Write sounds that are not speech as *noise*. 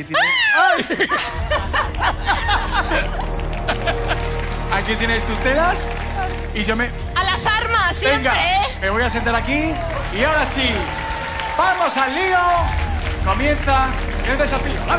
Aquí tienes. *laughs* ¡Ay! Aquí tienes tus telas y yo me. ¡A las armas! Venga, ¿eh? me voy a sentar aquí y ahora sí, vamos al lío. Comienza el desafío. A.